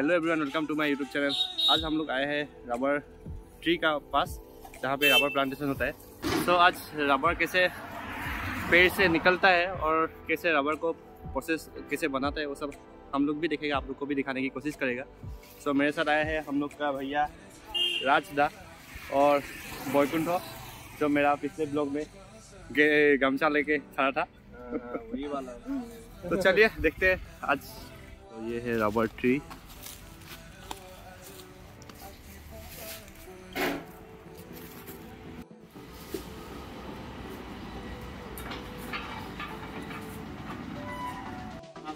Hello everyone welcome to my YouTube channel आज हम लोग आए हैं रबर ट्री का पास जहाँ पे रबर प्लांटेशन होता है। तो आज रबर कैसे पेड़ से निकलता है और कैसे रबर को प्रोसेस कैसे बनाता है वो सब हम लोग भी देखेगा आप लोग को भी दिखाने की कोशिश करेगा। तो मेरे साथ आया है हम लोग का भैया राजदा और बैकुंठ जो मेरा पिछले ब्लॉग में गमछा लेके खड़ा था। वही वाला। तो चलिए देखते हैं आज। तो ये है रबर ट्री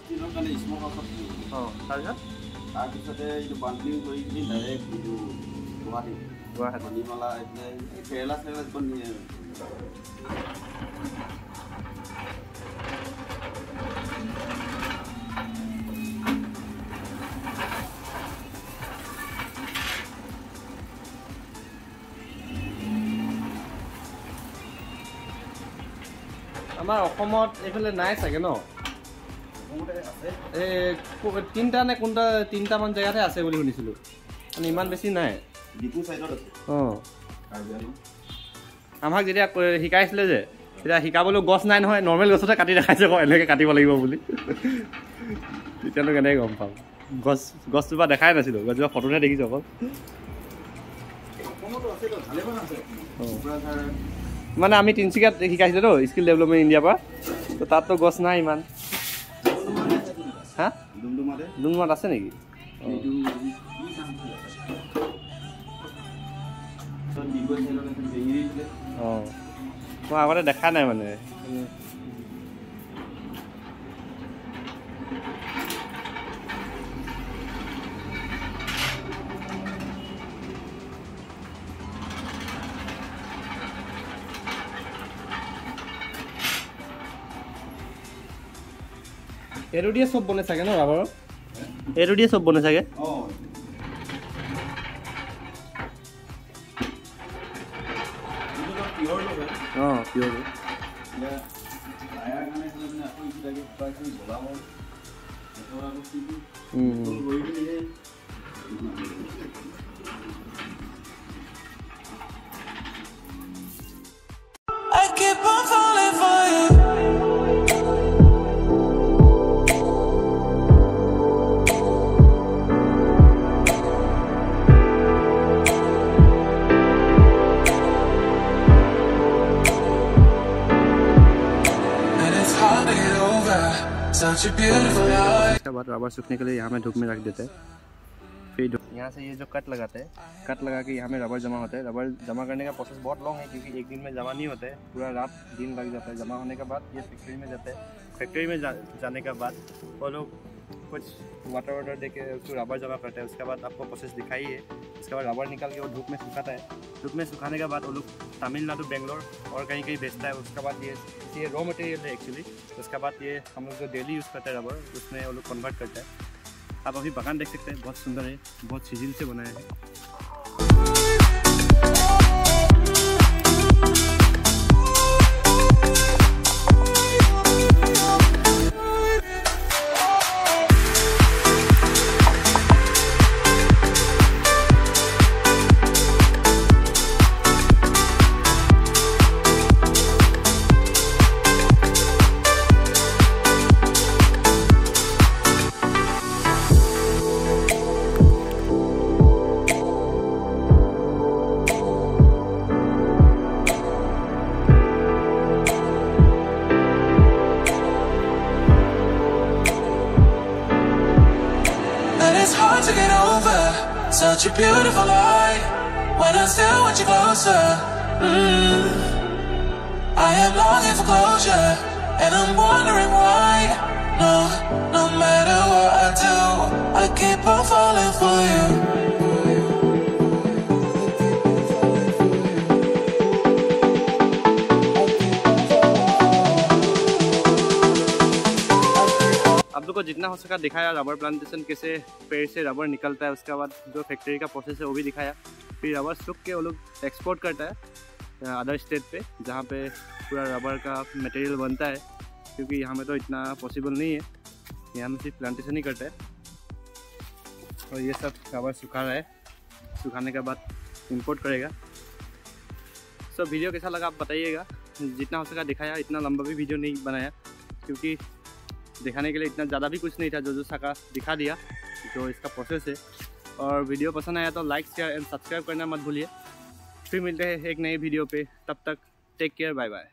দিনৰ কাৰণে স্মক হাউচত দিলোঁ অঁ তাৰপিছত? তাৰপিছতে এইটো বান্ডিং কৰি কিনি ডাইৰেক্ট এইটো গুৱাহাটী গুৱাহাটী মণিমালা এইফালে এই কেৰেলা চেৰেলা যিখন নিয়ে। আমাৰ অসমত এইফালে নাই চাগে ন? তিনিটা নে কোনটা তিনিটামান জেগাতহে আছে বুলি শুনিছিলোঁ। মানে ইমান বেছি নাই। অঁ। আমাক যেতিয়া শিকাইছিলে যে তেতিয়া শিকাবলৈ গছ নাই নহয় নৰ্মেল গছতে কাটি দেখাইছে আকৌ এনেকৈ কাটিব লাগিব বুলি। তেতিয়ানো কেনেকৈ গম পাম। গছ গছজোপা দেখাই নাছিলোঁ গছজোপা ফটোহে দেখিছোঁ অকল। মানে আমি তিনিচুকীয়াত শিকাইছিলোঁ তো স্কিল ডেভেলপমেণ্ট ইণ্ডিয়াৰ পৰা। তো তাততো গছ নাই ইমান। ডুমডুমাত? আছে নেকি? অঁ। মই আগতে দেখা নাই মানে। এইটো দিয়ে চব বনে চাগে ন ৰাবাৰৰ এইটো দিয়ে চব বনে চাগে? অঁ। পিয়ৰ লোক হয় অঁ बाद रबर सूखने के लिए यहाँ में धूप में रख देते हैं। फिर धूप- यहाँ से ये जो कट लगाते हैं कट लगा के यहाँ में रबर जमा होता है। रबर जमा करने का प्रोसेस बहुत लॉन्ग है क्योंकि एक दिन में जमा नहीं होता है पूरा रात दिन लग जाता है। जमा होने के बाद ये फैक्ट्री में जाते हैं। फैक्ट्री में जा, जाने के बाद वो लोग कुछ वाटर वाटर दे के उसको रबर जमा करते हैं। उसके बाद आपको प्रोसेस दिखाई है। उसके बाद रबर निकाल के वो धूप में सुखाता है। धूप में सुखाने के बाद वो लोग तमिलनाडु बेंगलोर और कहीं कहीं बेचता है उसके बाद ये ये रॉ मटेरियल है एक्चुअली उसके बाद ये हम लोग जो डेली यूज़ करते हैं रबर, उसमें वो लोग कन्वर्ट करते हैं। आप अभी बगान देख सकते हैं, बहुत सुंदर है, बहुत सीजिल से बनाया है। Such a beautiful light. When I still want you closer. Mm. I am longing for closure, and I'm wondering why. को जितना हो सका दिखाया रबर प्लांटेशन कैसे पेड़ से रबर निकलता है, उसके बाद जो फैक्ट्री का प्रोसेस है, वो भी दिखाया। फिर रबर सूख के वो लोग एक्सपोर्ट करता है अदर स्टेट पे, जहाँ पे पूरा रबर का मटेरियल बनता है। क्योंकि यहाँ में तो इतना पॉसिबल नहीं है। यहाँ में सिर्फ़ प्लांटेशन ही करता है। और ये सब रबर सुखा रहा है। सुखाने के बाद इंपोर्ट करेगा। सब वीडियो कैसा लगा आप बताइएगा। जितना हो सका दिखाया, इतना लंबा भी वीडियो नहीं बनाया। क्योंकि दिखाने के लिए इतना ज़्यादा भी कुछ नहीं था, जो जो सका दिखा दिया, जो इसका प्रोसेस है। और वीडियो पसंद आया तो लाइक शेयर एंड सब्सक्राइब करना मत भूलिए। फिर मिलते हैं एक नए वीडियो पे। तब तक टेक केयर बाय बाय